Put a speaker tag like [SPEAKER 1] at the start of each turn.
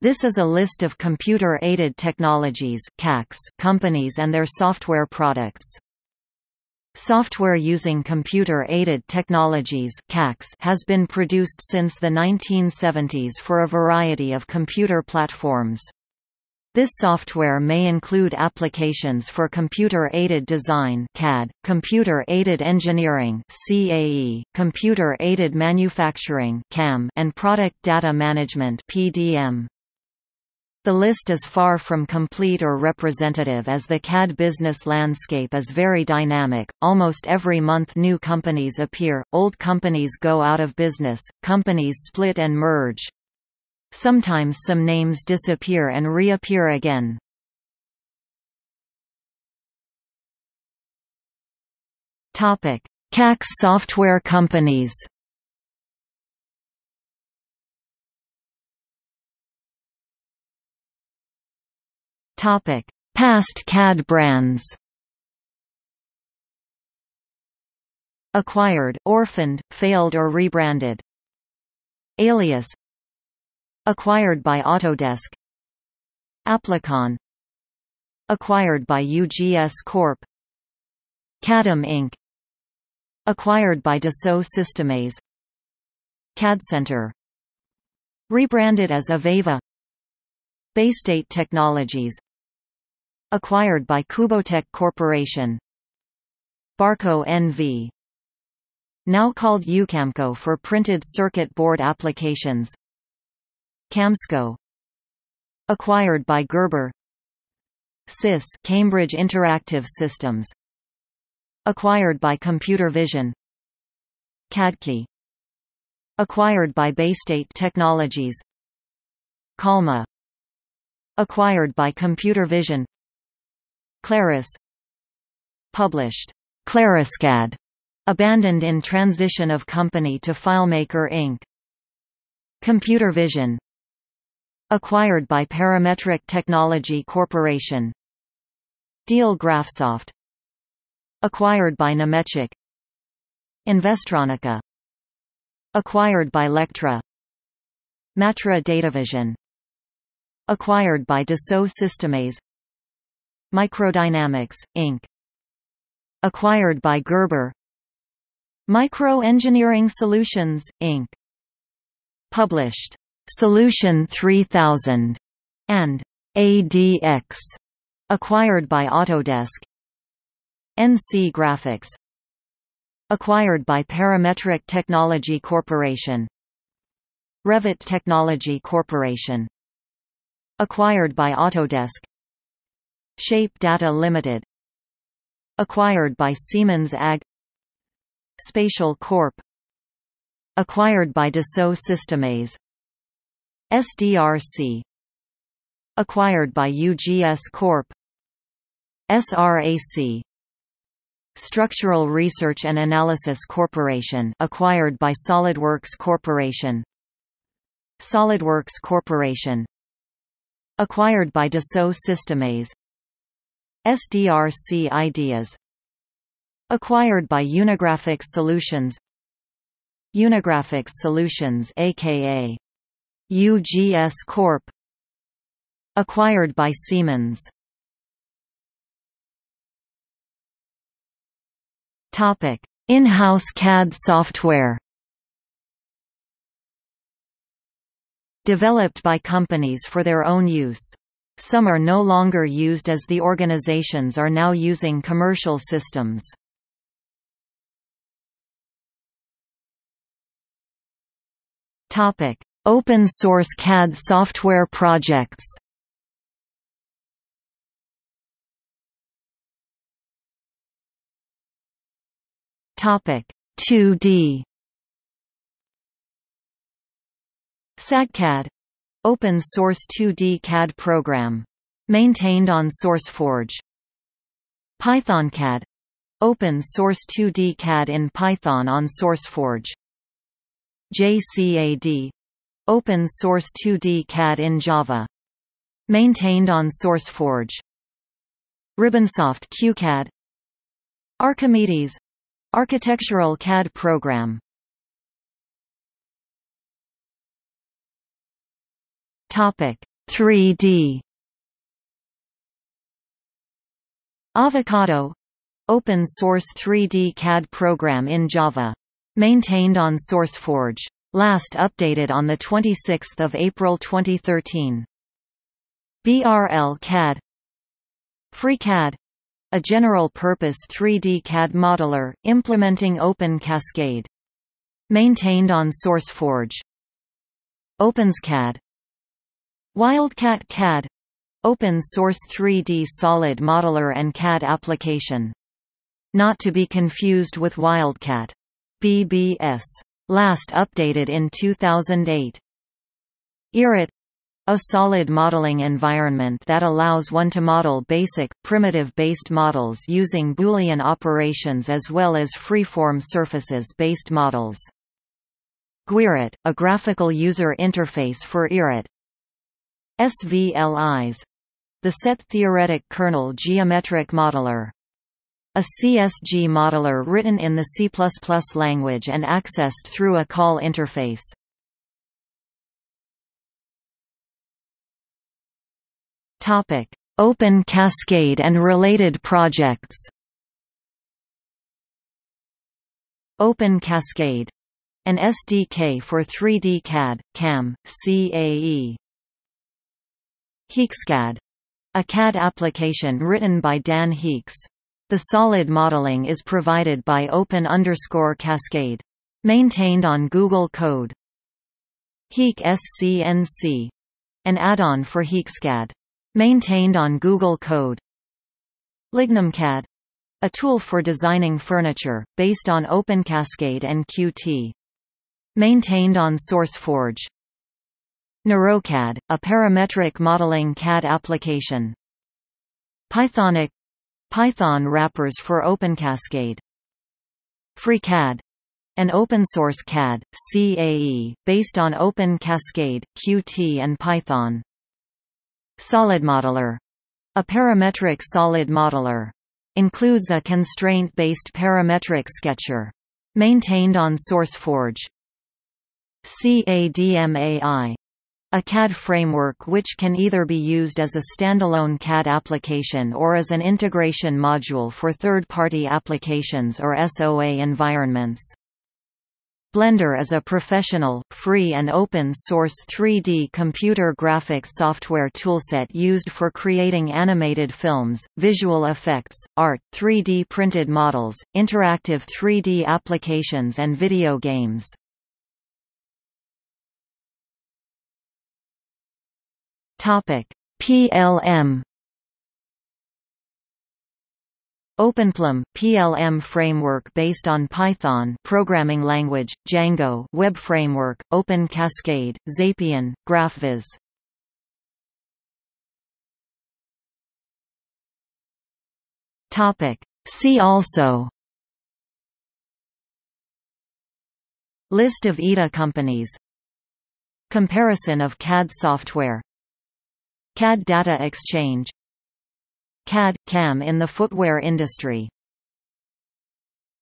[SPEAKER 1] This is a list of computer-aided technologies companies and their software products. Software using computer-aided technologies has been produced since the 1970s for a variety of computer platforms. This software may include applications for computer-aided design CAD, computer-aided engineering CAE, computer-aided manufacturing CAM, and product data management PDM. The list is far from complete or representative as the CAD business landscape is very dynamic. Almost every month new companies appear, old companies go out of business, companies split and merge. Sometimes some names disappear and reappear again. Topic: CAx software companies. Topic: Past CAD brands. Acquired, orphaned, failed or rebranded. Alias. Acquired by Autodesk. Applicon. Acquired by UGS Corp. CADAM Inc. Acquired by Dassault Systèmes. CADcenter Rebranded as Aveva. Baystate Technologies Acquired by Kubotek Corporation. Barco NV Now called Ucamco for printed circuit board applications. Camsco. Acquired by Gerber. CIS Cambridge Interactive Systems. Acquired by Computer Vision. CADkey Acquired by Baystate Technologies. Calma. Acquired by Computer Vision Claris. Published. Clariscad. Abandoned in transition of company to FileMaker Inc. Computer Vision. Acquired by Parametric Technology Corporation. Diehl Graphsoft. Acquired by Nemetschek Investronica. Acquired by Lectra. Matra Datavision. Acquired by Dassault Systèmes Microdynamics, Inc. Acquired by Gerber. Micro Engineering Solutions, Inc. Published. Solution 3000 and ADX acquired by Autodesk. NC Graphics. Acquired by Parametric Technology Corporation. Revit Technology Corporation. Acquired by Autodesk Shape Data Limited. Acquired by Siemens AG. Spatial Corp. Acquired by Dassault Systèmes. SDRC acquired by UGS Corp. SRAC Structural Research and Analysis Corporation. Acquired by SolidWorks Corporation. SolidWorks Corporation. Acquired by Dassault Systèmes SDRC Ideas. Acquired by Unigraphics Solutions. Unigraphics Solutions aka UGS Corp. Acquired by Siemens. Topic. In-house CAD software. Developed by companies for their own use some are no longer used as the organizations are now using commercial systems. Topic: Open source CAD software projects. Topic: 2D. SAGCAD Open source 2D CAD program. Maintained on SourceForge. PythonCAD Open source 2D CAD in Python on SourceForge. JCAD Open source 2D CAD in Java. Maintained on SourceForge. Ribbonsoft QCAD Archimedes Architectural CAD program Topic: 3D Avocado open source 3D CAD program in Java. Maintained on SourceForge. Last updated on 26 April 2013. BRL CAD FreeCAD a general-purpose 3D CAD modeler, implementing Open Cascade. Maintained on SourceForge. OpenSCAD Wildcat CAD Open source 3D solid modeler and CAD application. Not to be confused with Wildcat. BBS. Last updated in 2008. IRIT a solid modeling environment that allows one to model basic, primitive-based models using Boolean operations as well as freeform surfaces-based models. GUIRIT, a graphical user interface for IRIT. SVLIs. The set theoretic kernel geometric modeler. A CSG modeler written in the C++ language and accessed through a call interface. Topic: Open Cascade and related projects. Open Cascade an SDK for 3D CAD, CAM, CAE. HeeksCAD a CAD application written by Dan Heeks. The solid modeling is provided by Open underscore Cascade. Maintained on Google Code. HeeksCNC. An add-on for HeeksCAD. Maintained on Google Code. LignumCAD. A tool for designing furniture, based on Open Cascade and Qt. Maintained on SourceForge. NeuroCAD, a parametric modeling CAD application. PythonOCC Python wrappers for OpenCascade. FreeCAD an open-source CAD, CAE, based on Open Cascade, Qt and Python. SolidModeler a parametric solid modeler. Includes a constraint-based parametric sketcher. Maintained on SourceForge. CADMAI a CAD framework which can either be used as a standalone CAD application or as an integration module for third-party applications or SOA environments. Blender is a professional, free and open-source 3D computer graphics software toolset used for creating animated films, visual effects, art, 3D printed models, interactive 3D applications and video games. Topic: PLM OpenPLM PLM framework based on Python programming language, Django web framework, Open Cascade, Xapian, GraphViz. Topic: See also. List of EDA companies. Comparison of CAD software CAD Data Exchange. CAD – CAM in the footwear industry